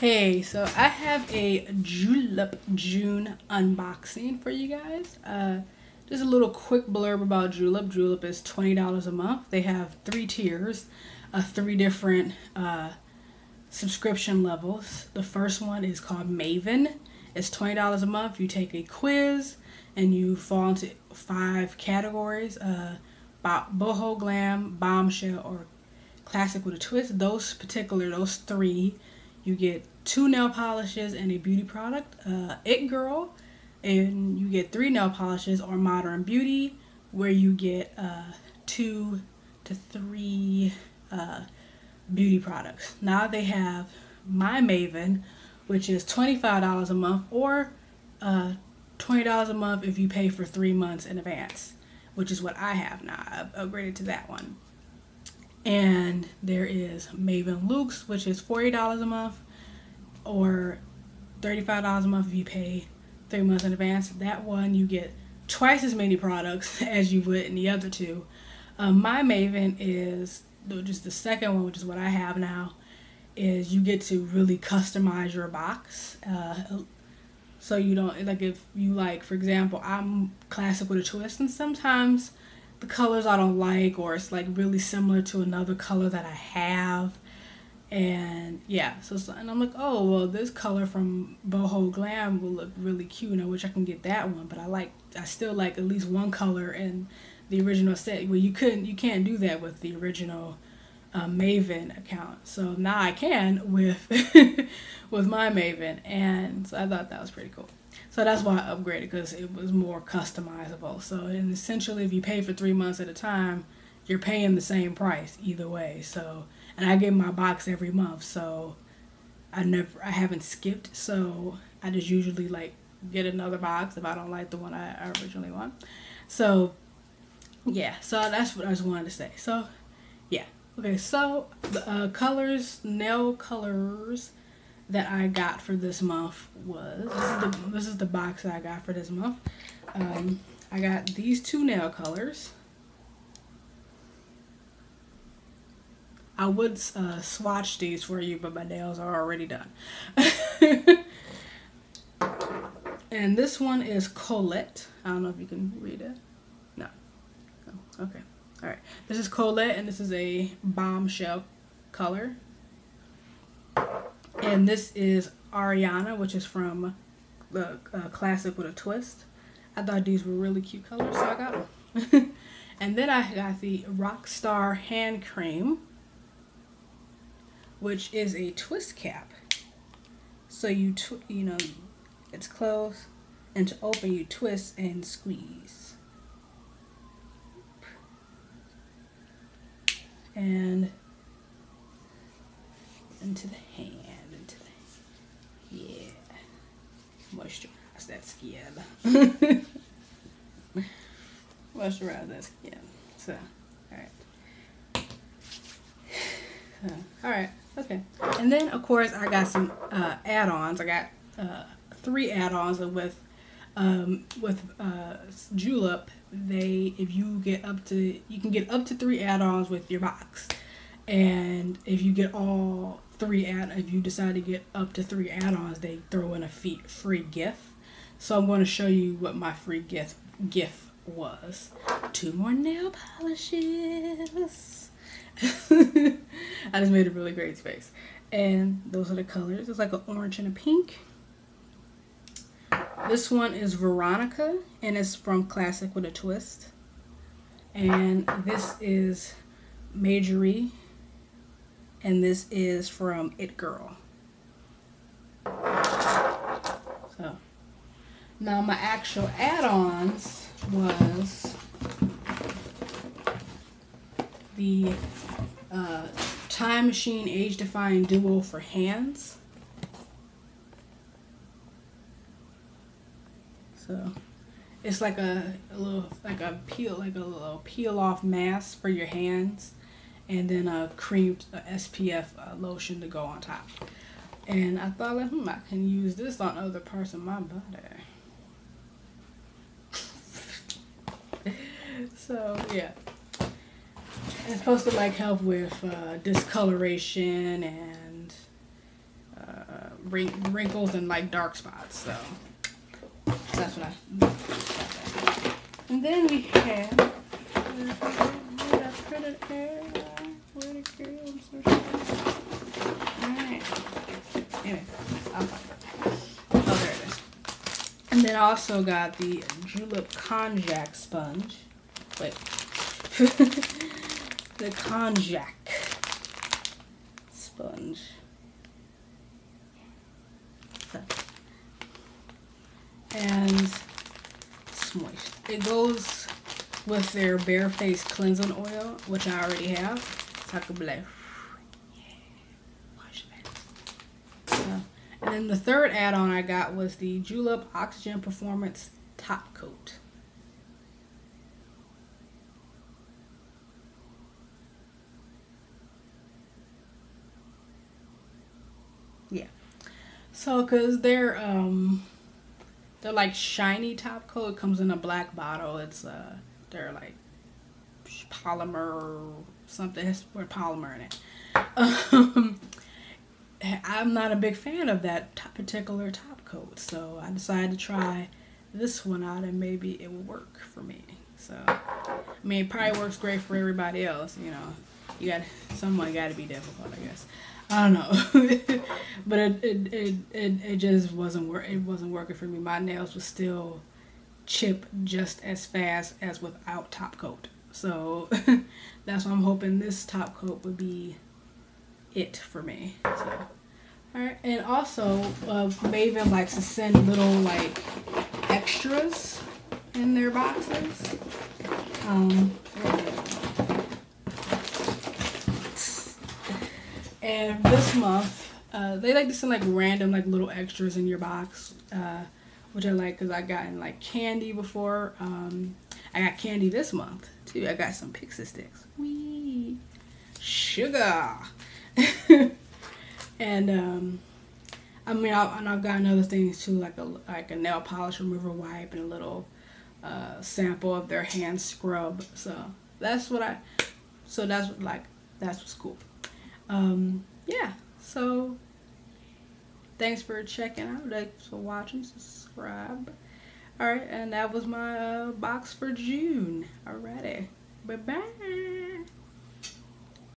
Hey, so I have a Julep June unboxing for you guys. Uh, just a little quick blurb about Julep. Julep is $20 a month. They have three tiers, uh, three different uh, subscription levels. The first one is called Maven. It's $20 a month. You take a quiz and you fall into five categories, uh, boho glam, bombshell, or classic with a twist. Those particular, those three you get two nail polishes and a beauty product, uh, It Girl, and you get three nail polishes or Modern Beauty, where you get uh, two to three uh, beauty products. Now they have My Maven, which is $25 a month, or uh, $20 a month if you pay for three months in advance, which is what I have now. I've upgraded to that one. And there is Maven Luxe, which is $40 a month or $35 a month if you pay three months in advance. That one you get twice as many products as you would in the other two. Um, my Maven is just the second one, which is what I have now, is you get to really customize your box. Uh, so you don't, like if you like, for example, I'm classic with a twist and sometimes the colors I don't like or it's like really similar to another color that I have. And yeah, so, so and I'm like, oh well, this color from Boho Glam will look really cute. And I wish I can get that one, but I like, I still like at least one color in the original set. Well, you couldn't, you can't do that with the original uh, Maven account. So now I can with with my Maven, and so I thought that was pretty cool. So that's why I upgraded because it was more customizable. So and essentially, if you pay for three months at a time, you're paying the same price either way. So and I get my box every month, so I never I haven't skipped. So I just usually like get another box if I don't like the one I originally want. So yeah, so that's what I just wanted to say. So yeah, okay. So the uh, colors, nail colors that I got for this month was this is the this is the box that I got for this month. Um, I got these two nail colors. I would uh, swatch these for you, but my nails are already done. and this one is Colette. I don't know if you can read it. No. Oh, okay. All right. This is Colette, and this is a bombshell color. And this is Ariana, which is from the uh, Classic with a Twist. I thought these were really cute colors, so I got them. and then I got the Rockstar Hand Cream, which is a twist cap. So you, you know, it's closed, and to open you twist and squeeze. And into the hand. Yeah. Moisturize that skin. Moisturize that skin. So, alright. So, alright, okay. And then, of course, I got some uh, add-ons. I got uh, three add-ons with um, with uh, Julep. They, if you get up to, you can get up to three add-ons with your box. And if you get all three add if you decide to get up to three add-ons they throw in a free gift so i'm going to show you what my free gift gift was. Two more nail polishes. I just made a really great space. And those are the colors. It's like an orange and a pink. This one is veronica and it's from classic with a twist. And this is majorie and this is from It Girl. So now my actual add-ons was the uh, Time Machine Age Defying Duo for hands. So it's like a, a little like a peel like a little peel off mask for your hands and then a cream a SPF uh, lotion to go on top. And I thought, like, hmm, I can use this on other parts of my body. So yeah, it's supposed to like help with uh, discoloration and uh, wrinkles and like dark spots. So that's what I. And then we have. Alright. Anyway, oh, there it is. And then I also got the Julep Konjac sponge. Wait. the Konjac sponge. And it's. It goes with their bare face cleansing oil, which I already have. So I could be like, and then the third add-on I got was the Julep Oxygen Performance Top Coat. Yeah. So, cause they're um, they're like shiny top coat. It comes in a black bottle. It's uh, they're like polymer something. Has with polymer in it. Um, I'm not a big fan of that particular top coat, so I decided to try this one out and maybe it will work for me. So, I mean, it probably works great for everybody else. You know, you got someone got to be difficult, I guess. I don't know, but it, it it, it it just wasn't work. It wasn't working for me. My nails were still chip just as fast as without top coat. So that's why I'm hoping this top coat would be it for me. So, all right, and also uh, Maven likes to send little like extras in their boxes. Um, And this month, uh, they like to send like random like little extras in your box, uh, which I like because I gotten like candy before. Um, I got candy this month too. I got some Pixy Stix. Wee sugar. and um, I mean, I, and I've gotten other things too, like a like a nail polish remover wipe and a little uh, sample of their hand scrub. So that's what I. So that's like that's what's cool um, yeah, so thanks for checking out. Thanks for watching. Subscribe. All right, and that was my uh, box for June. Alrighty, bye bye.